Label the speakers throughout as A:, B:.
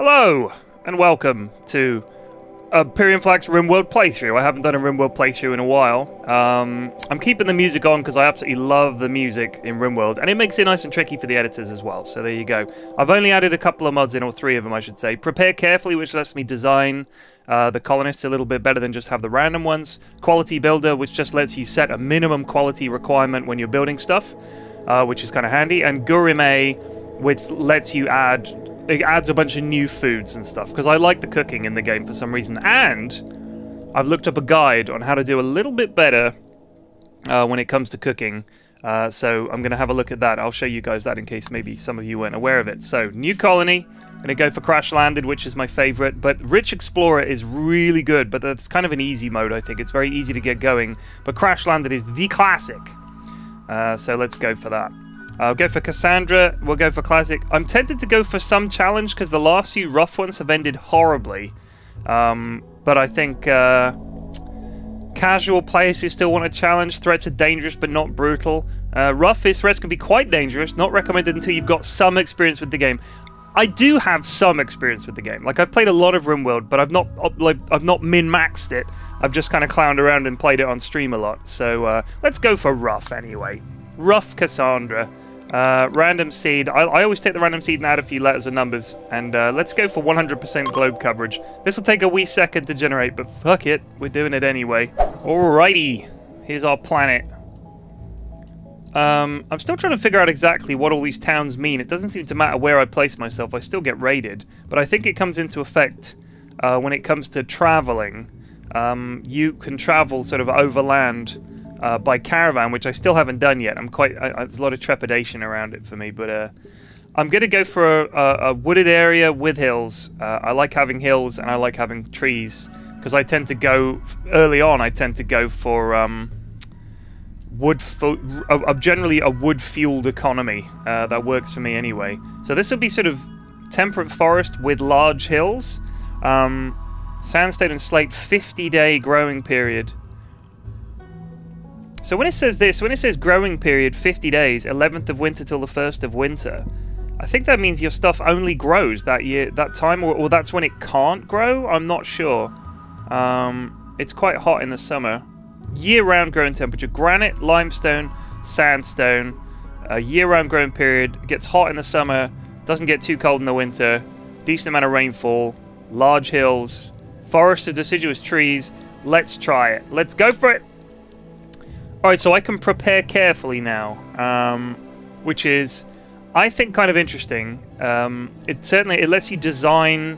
A: Hello, and welcome to a Pyrion Flax RimWorld playthrough. I haven't done a RimWorld playthrough in a while. Um, I'm keeping the music on because I absolutely love the music in RimWorld, and it makes it nice and tricky for the editors as well. So there you go. I've only added a couple of mods in, or three of them, I should say. Prepare carefully, which lets me design uh, the colonists a little bit better than just have the random ones. Quality Builder, which just lets you set a minimum quality requirement when you're building stuff, uh, which is kind of handy. And Gourmet, which lets you add it adds a bunch of new foods and stuff because I like the cooking in the game for some reason. And I've looked up a guide on how to do a little bit better uh, when it comes to cooking. Uh, so I'm going to have a look at that. I'll show you guys that in case maybe some of you weren't aware of it. So new colony. Going to go for Crash Landed, which is my favorite. But Rich Explorer is really good, but that's kind of an easy mode, I think. It's very easy to get going. But Crash Landed is the classic. Uh, so let's go for that. I'll go for Cassandra. We'll go for Classic. I'm tempted to go for some challenge because the last few rough ones have ended horribly. Um, but I think uh, casual players who still want a challenge, threats are dangerous but not brutal. Uh, rough is threats can be quite dangerous, not recommended until you've got some experience with the game. I do have some experience with the game. Like I've played a lot of RimWorld, but I've not like I've not min-maxed it. I've just kind of clowned around and played it on stream a lot. So uh, let's go for rough anyway. Rough Cassandra. Uh, random seed. I, I, always take the random seed and add a few letters and numbers. And uh, let's go for 100% globe coverage. This will take a wee second to generate, but fuck it. We're doing it anyway. Alrighty. Here's our planet. Um, I'm still trying to figure out exactly what all these towns mean. It doesn't seem to matter where I place myself. I still get raided. But I think it comes into effect uh, when it comes to traveling. Um, you can travel sort of overland uh, by caravan, which I still haven't done yet. I'm quite I, there's a lot of trepidation around it for me, but uh, I'm gonna go for a, a, a wooded area with hills. Uh, I like having hills and I like having trees because I tend to go early on. I tend to go for um, wood, a, generally a wood-fueled economy uh, that works for me anyway. So this will be sort of temperate forest with large hills. Um, sandstone and slate, 50-day growing period. So when it says this, when it says growing period 50 days, 11th of winter till the 1st of winter, I think that means your stuff only grows that year, that time, or, or that's when it can't grow? I'm not sure. Um, it's quite hot in the summer. Year-round growing temperature. Granite, limestone, sandstone. A year-round growing period. Gets hot in the summer. Doesn't get too cold in the winter. Decent amount of rainfall. Large hills. Forest of deciduous trees. Let's try it. Let's go for it. Alright, so I can prepare carefully now, um, which is, I think, kind of interesting. Um, it certainly it lets you design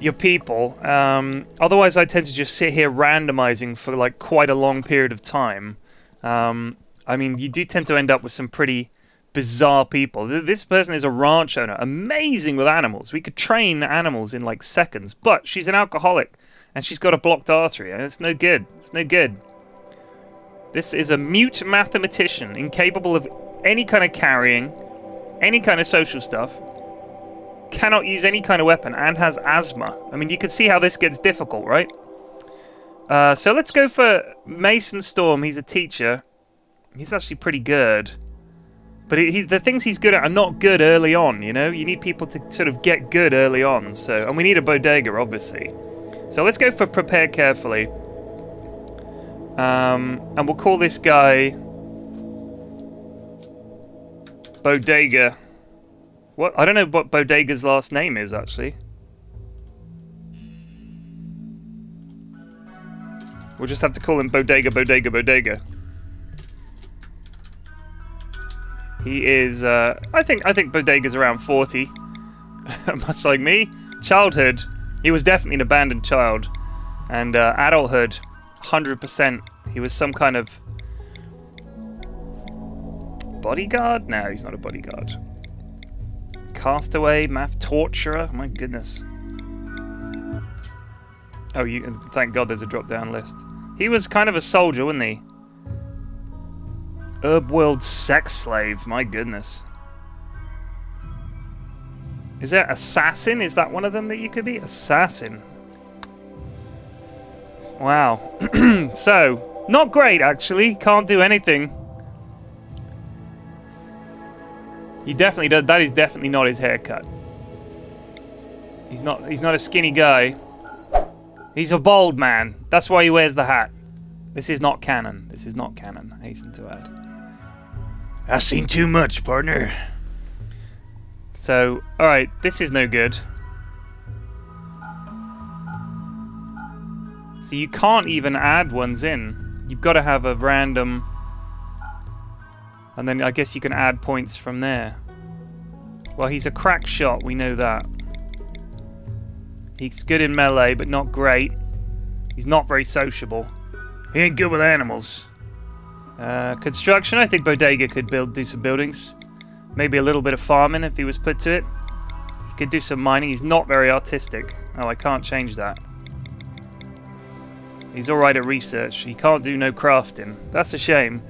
A: your people. Um, otherwise, I tend to just sit here randomizing for like quite a long period of time. Um, I mean, you do tend to end up with some pretty bizarre people. This person is a ranch owner, amazing with animals. We could train animals in like seconds, but she's an alcoholic and she's got a blocked artery, and it's no good. It's no good. This is a mute mathematician, incapable of any kind of carrying, any kind of social stuff, cannot use any kind of weapon, and has asthma. I mean, you can see how this gets difficult, right? Uh, so let's go for Mason Storm. He's a teacher. He's actually pretty good. But he, the things he's good at are not good early on, you know? You need people to sort of get good early on. So, And we need a bodega, obviously. So let's go for prepare carefully. Um, and we'll call this guy Bodega. What? I don't know what Bodega's last name is, actually. We'll just have to call him Bodega, Bodega, Bodega. He is, uh, I think, I think Bodega's around 40. Much like me. Childhood, he was definitely an abandoned child. And uh, adulthood, 100% he was some kind of bodyguard? No, he's not a bodyguard. Castaway, math torturer. My goodness. Oh, you thank God there's a drop-down list. He was kind of a soldier, wasn't he? Urbworld sex slave. My goodness. Is there assassin? Is that one of them that you could be? Assassin. Wow. so, not great, actually. Can't do anything. He definitely does. That is definitely not his haircut. He's not. He's not a skinny guy. He's a bald man. That's why he wears the hat. This is not canon. This is not canon. I hasten to add. I've seen too much, partner. So, alright, this is no good. So you can't even add ones in. You've got to have a random... And then I guess you can add points from there. Well, he's a crack shot, we know that. He's good in melee, but not great. He's not very sociable. He ain't good with animals. Uh, construction, I think Bodega could build, do some buildings. Maybe a little bit of farming if he was put to it. He could do some mining. He's not very artistic. Oh, I can't change that. He's alright at research. He can't do no crafting. That's a shame.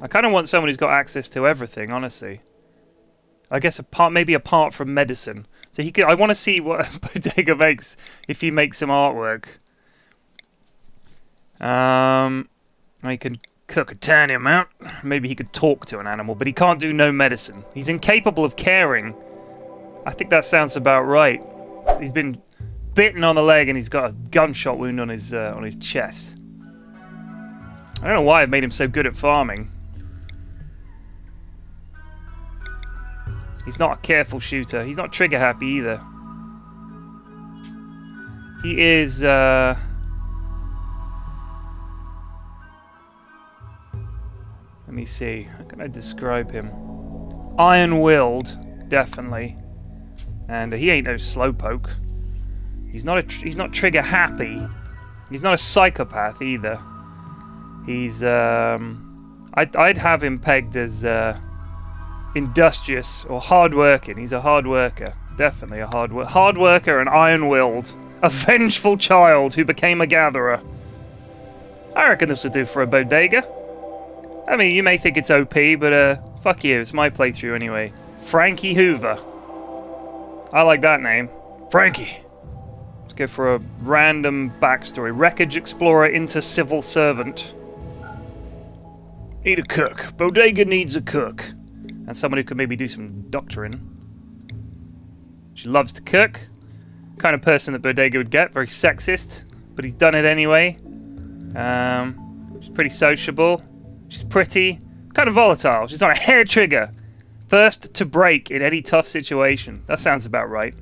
A: I kind of want someone who's got access to everything, honestly. I guess apart, maybe apart from medicine. So he could. I want to see what Bodega makes if he makes some artwork. Um, he can cook a tiny amount. Maybe he could talk to an animal, but he can't do no medicine. He's incapable of caring. I think that sounds about right. He's been bitten on the leg and he's got a gunshot wound on his uh, on his chest. I don't know why I've made him so good at farming. He's not a careful shooter. He's not trigger happy either. He is, uh... Let me see. How can I describe him? Iron-willed, definitely. And he ain't no slowpoke. He's not a he's not trigger happy. He's not a psychopath either. He's um I'd I'd have him pegged as uh industrious or hardworking. He's a hard worker. Definitely a hard, wor hard worker and iron-willed. A vengeful child who became a gatherer. I reckon this would do for a bodega. I mean, you may think it's OP, but uh, fuck you, it's my playthrough anyway. Frankie Hoover. I like that name. Frankie. Let's go for a random backstory. Wreckage explorer into civil servant. Need a cook. Bodega needs a cook and someone who could maybe do some doctoring. She loves to cook. Kind of person that Bodega would get. Very sexist, but he's done it anyway. Um, she's pretty sociable. She's pretty. Kind of volatile. She's on a hair trigger. First to break in any tough situation. That sounds about right.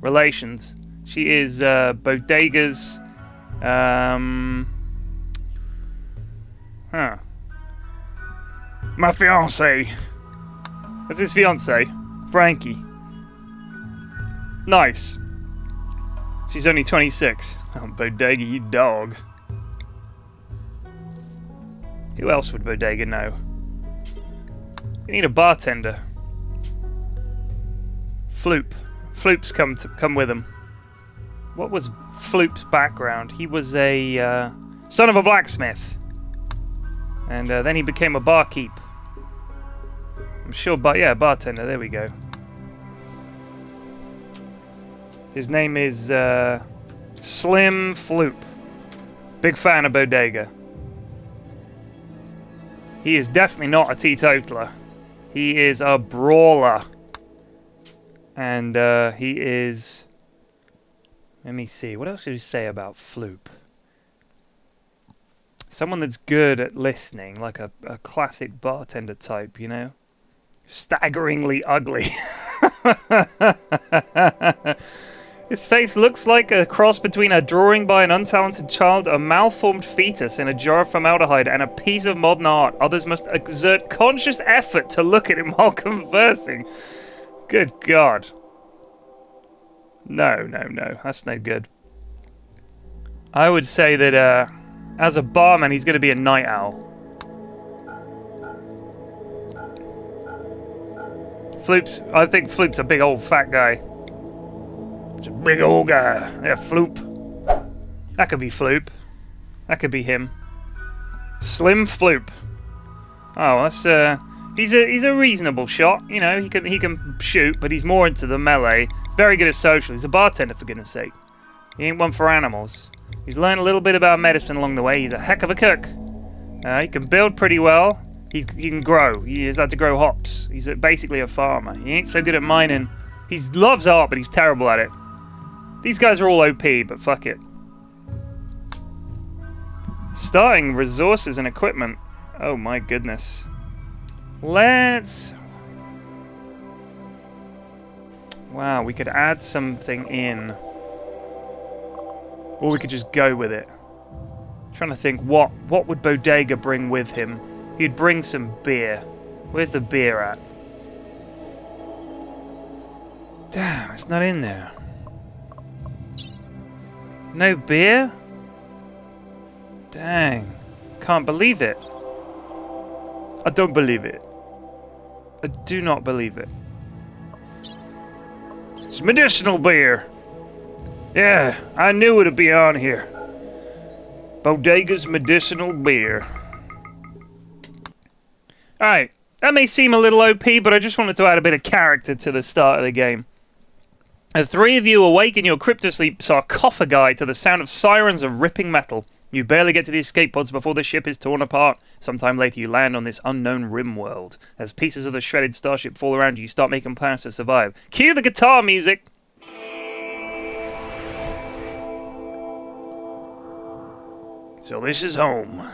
A: Relations. She is uh, Bodega's... Um, huh. My fiance. That's his fiance, Frankie. Nice. She's only 26. Oh, Bodega, you dog. Who else would Bodega know? We need a bartender. Floop. Floop's come to come with him. What was Floop's background? He was a uh, son of a blacksmith, and uh, then he became a barkeep. I'm sure, but yeah, bartender. There we go. His name is uh, Slim Floop. Big fan of Bodega. He is definitely not a teetotaler. He is a brawler. And uh, he is... Let me see. What else did he say about Floop? Someone that's good at listening, like a, a classic bartender type, you know? staggeringly ugly. His face looks like a cross between a drawing by an untalented child, a malformed fetus in a jar of formaldehyde, and a piece of modern art. Others must exert conscious effort to look at him while conversing. Good God. No, no, no. That's no good. I would say that uh, as a barman, he's going to be a night owl. Floop's, I think Floop's a big old fat guy. It's a big old guy. Yeah, Floop. That could be Floop. That could be him. Slim Floop. Oh, that's uh he's a he's a reasonable shot, you know, he can he can shoot, but he's more into the melee. Very good at social. He's a bartender for goodness sake. He ain't one for animals. He's learned a little bit about medicine along the way. He's a heck of a cook. Uh, he can build pretty well. He, he can grow. He has had to grow hops. He's a, basically a farmer. He ain't so good at mining. He loves art, but he's terrible at it. These guys are all OP, but fuck it. Starting resources and equipment. Oh my goodness. Let's... Wow, we could add something in. Or we could just go with it. I'm trying to think, what, what would Bodega bring with him? He'd bring some beer. Where's the beer at? Damn, it's not in there. No beer? Dang. Can't believe it. I don't believe it. I do not believe it. It's medicinal beer. Yeah, I knew it'd be on here. Bodega's medicinal beer. Alright, that may seem a little OP, but I just wanted to add a bit of character to the start of the game. The three of you awake in your cryptosleep sarcophagi to the sound of sirens of ripping metal. You barely get to the escape pods before the ship is torn apart. Sometime later, you land on this unknown rim world. As pieces of the shredded starship fall around you, you start making plans to survive. Cue the guitar music! So this is home.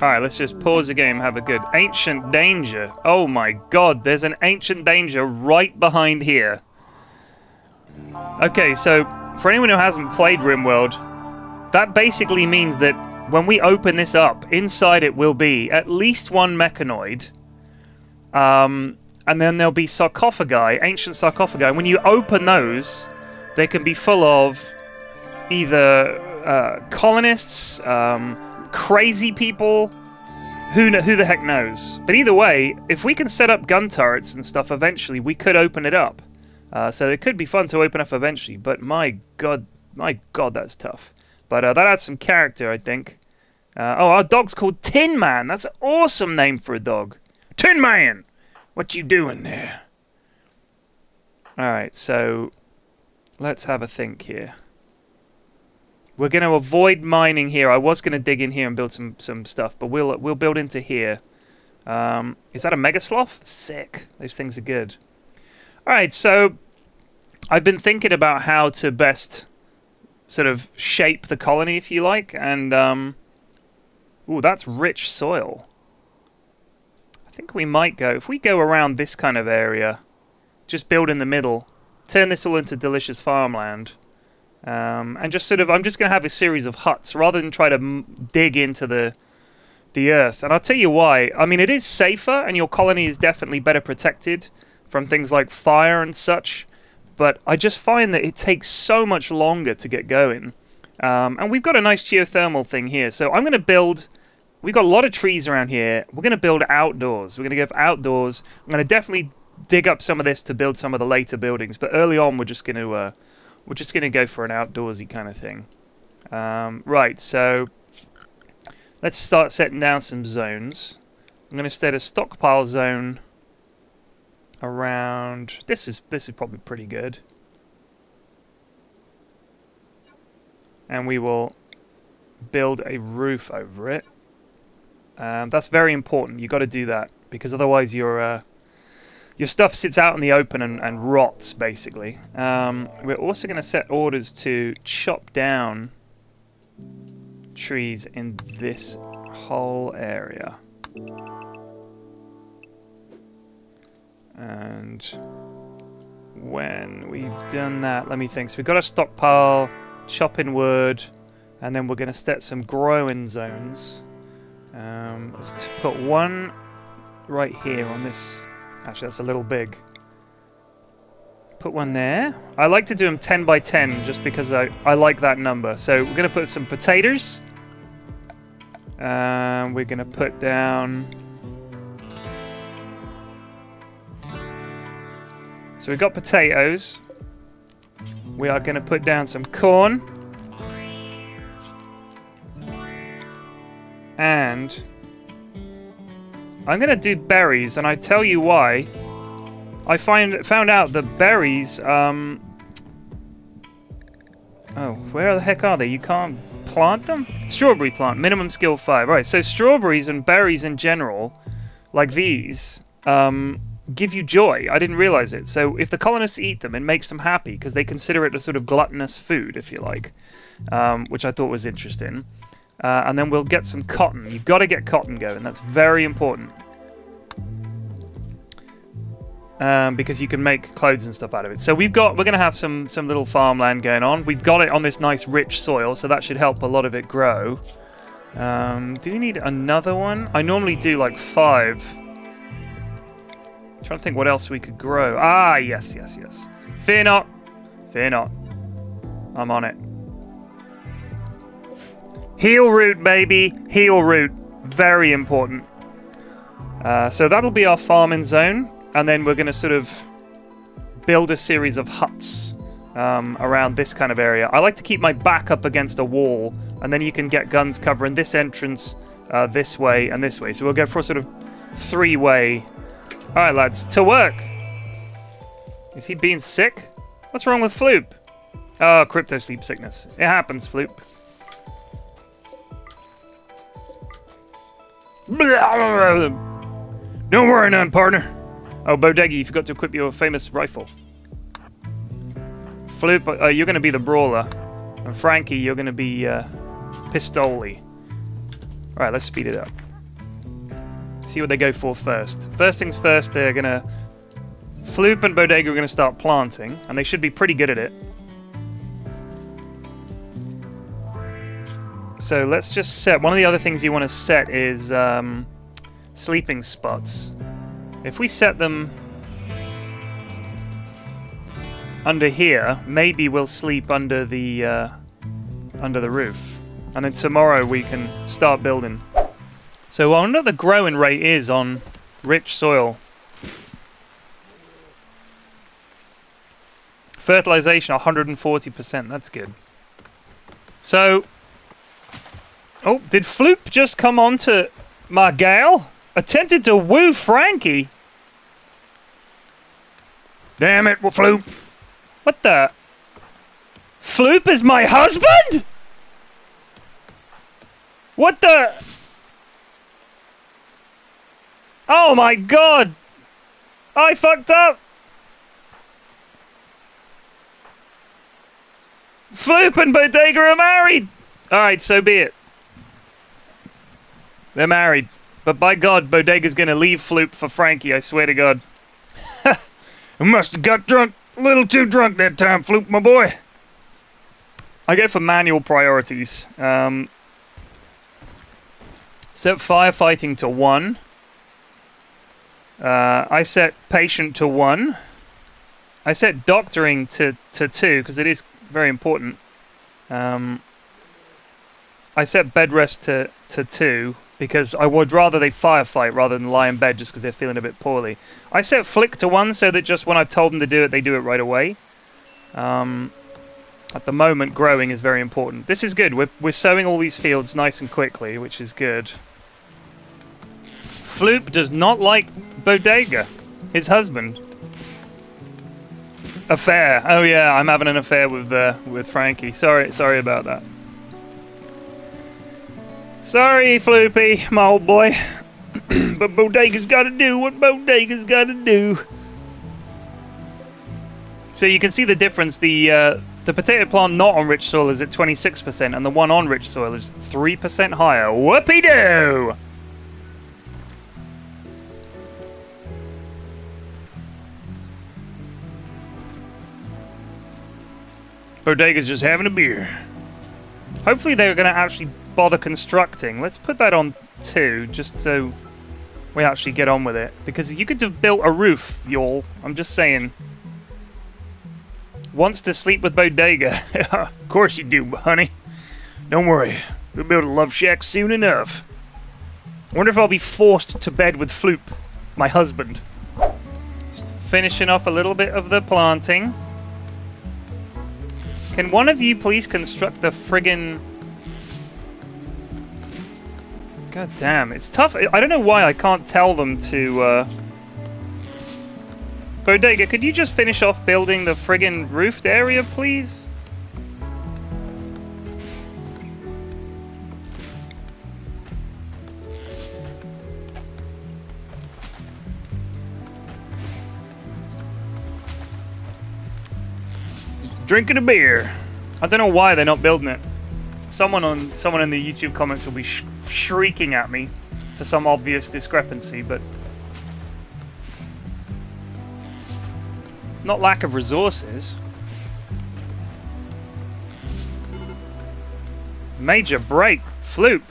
A: Alright, let's just pause the game, have a good. Ancient Danger. Oh my god, there's an Ancient Danger right behind here. Okay, so for anyone who hasn't played RimWorld, that basically means that when we open this up, inside it will be at least one mechanoid. Um, and then there'll be sarcophagi, ancient sarcophagi. And when you open those, they can be full of either uh, colonists, um, crazy people. Who who the heck knows? But either way, if we can set up gun turrets and stuff eventually, we could open it up. Uh, so it could be fun to open up eventually. But my god, my god, that's tough. But uh, that adds some character, I think. Uh, oh, our dog's called Tin Man. That's an awesome name for a dog. Tin Man, what you doing there? All right, so let's have a think here. We're going to avoid mining here. I was going to dig in here and build some some stuff, but we'll we'll build into here. Um, is that a mega sloth? Sick. Those things are good. All right, so I've been thinking about how to best sort of shape the colony, if you like, and um, ooh, that's rich soil. I think we might go if we go around this kind of area, just build in the middle, turn this all into delicious farmland. Um, and just sort of, I'm just going to have a series of huts rather than try to dig into the the earth. And I'll tell you why. I mean, it is safer, and your colony is definitely better protected from things like fire and such. But I just find that it takes so much longer to get going. Um, and we've got a nice geothermal thing here. So I'm going to build... We've got a lot of trees around here. We're going to build outdoors. We're going to go outdoors. I'm going to definitely dig up some of this to build some of the later buildings. But early on, we're just going to... Uh, we're just going to go for an outdoorsy kind of thing. Um, right, so let's start setting down some zones. I'm going to set a stockpile zone around. This is this is probably pretty good. And we will build a roof over it. Um, that's very important. You got to do that because otherwise you're uh, your stuff sits out in the open and, and rots, basically. Um, we're also going to set orders to chop down trees in this whole area. And when we've done that, let me think. So we've got a stockpile, chopping wood, and then we're going to set some growing zones. Um, let's put one right here on this Actually, that's a little big. Put one there. I like to do them 10 by 10 just because I, I like that number. So we're going to put some potatoes. Um, we're going to put down... So we've got potatoes. We are going to put down some corn. And I'm gonna do berries, and I tell you why. I find found out that berries, um... Oh, where the heck are they? You can't plant them? Strawberry plant, minimum skill 5. Right, so strawberries and berries in general, like these, um, give you joy. I didn't realize it. So if the colonists eat them, it makes them happy because they consider it a sort of gluttonous food, if you like, um, which I thought was interesting. Uh, and then we'll get some cotton. You've got to get cotton going. That's very important. Um, because you can make clothes and stuff out of it. So we've got, we're going to have some some little farmland going on. We've got it on this nice rich soil, so that should help a lot of it grow. Um, do we need another one? I normally do like five. Trying to think what else we could grow. Ah, yes, yes, yes. Fear not. Fear not. I'm on it. Healroot, baby. Healroot. Very important. Uh, so that'll be our farming zone. And then we're going to sort of build a series of huts um, around this kind of area. I like to keep my back up against a wall. And then you can get guns covering this entrance, uh, this way, and this way. So we'll go for a sort of three-way. All right, lads, to work. Is he being sick? What's wrong with Floop? Oh, cryptosleep sickness. It happens, Floop. Don't worry none, partner. Oh, Bodega, you forgot to equip your famous rifle. Floop, uh, you're going to be the brawler. And Frankie, you're going to be uh, Pistoli. Alright, let's speed it up. See what they go for first. First things first, they're to... Floop and Bodega are to start planting, and they should be pretty good at it. So let's just set... One of the other things you want to set is um, sleeping spots. If we set them under here, maybe we'll sleep under the uh, under the roof. And then tomorrow we can start building. So I wonder what the growing rate is on rich soil. Fertilization 140%, that's good. So, oh, did Floop just come on to my gal? Attempted to woo Frankie? Damn it, Floop. What the? Floop is my husband? What the? Oh my god! I fucked up! Floop and Bodega are married! Alright, so be it. They're married. But by God, Bodega's gonna leave Floop for Frankie, I swear to God. I must have got drunk, a little too drunk that time, Floop, my boy. I go for manual priorities. Um, set firefighting to 1. Uh, I set patient to 1. I set doctoring to, to 2, because it is very important. Um, I set bed rest to, to 2 because I would rather they firefight rather than lie in bed just because they're feeling a bit poorly. I set flick to 1 so that just when I've told them to do it, they do it right away. Um, at the moment, growing is very important. This is good. We're, we're sowing all these fields nice and quickly, which is good. Floop does not like Bodega, his husband. Affair. Oh yeah, I'm having an affair with uh, with Frankie. Sorry, sorry about that. Sorry, Floopy, my old boy. but Bodega's got to do what Bodega's got to do. So you can see the difference. The uh, the potato plant not on rich soil is at 26%, and the one on rich soil is 3% higher. Whoopie-doo! Bodega's just having a beer. Hopefully they're going to actually bother constructing. Let's put that on two, just so we actually get on with it. Because you could have built a roof, y'all. I'm just saying. Wants to sleep with Bodega. of course you do, honey. Don't worry. We'll build a love shack soon enough. I wonder if I'll be forced to bed with Floop, my husband. Just finishing off a little bit of the planting. Can one of you please construct the friggin' God damn, it's tough. I don't know why I can't tell them to, uh... Bodega, could you just finish off building the friggin' roofed area, please? Drinking a beer. I don't know why they're not building it. Someone on someone in the YouTube comments will be sh shrieking at me for some obvious discrepancy, but it's not lack of resources. Major break, floop.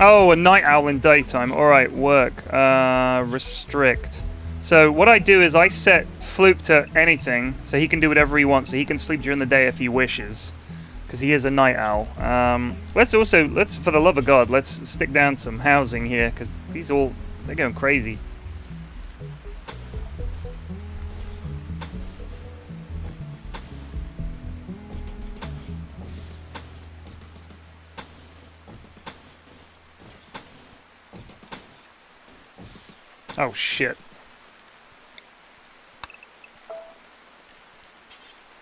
A: Oh, a night owl in daytime. All right, work. Uh, restrict. So what I do is I set Floop to anything, so he can do whatever he wants. So he can sleep during the day if he wishes, because he is a night owl. Um, let's also let's, for the love of God, let's stick down some housing here, because these all they're going crazy. Oh shit.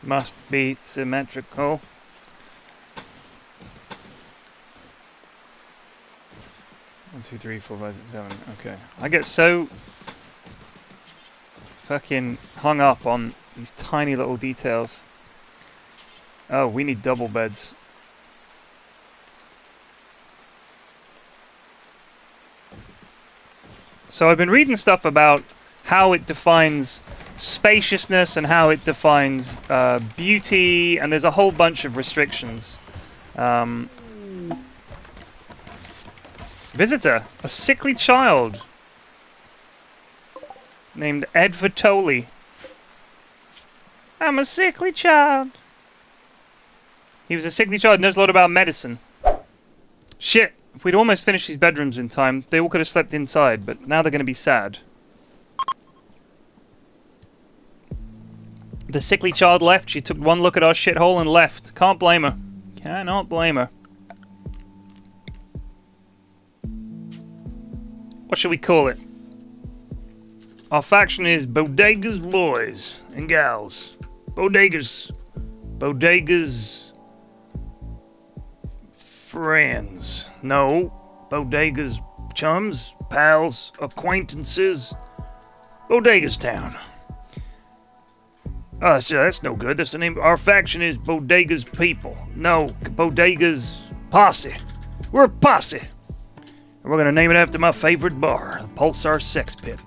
A: Must be symmetrical. One, two, three, four, five, six, seven. Okay. I get so fucking hung up on these tiny little details. Oh, we need double beds. So I've been reading stuff about how it defines spaciousness and how it defines uh, beauty, and there's a whole bunch of restrictions. Um, visitor, a sickly child named Ed Vitoli. I'm a sickly child. He was a sickly child, knows a lot about medicine. Shit, if we'd almost finished these bedrooms in time, they all could have slept inside, but now they're going to be sad. The sickly child left. She took one look at our shithole and left. Can't blame her. Cannot blame her. What should we call it? Our faction is Bodega's boys and gals. Bodega's. Bodega's. Friends. No. Bodega's chums, pals, acquaintances. Bodega's town. Ah, oh, that's, that's no good. That's the name. Our faction is Bodega's people. No, Bodega's posse. We're a posse. And we're gonna name it after my favorite bar, the Pulsar Sex Pit.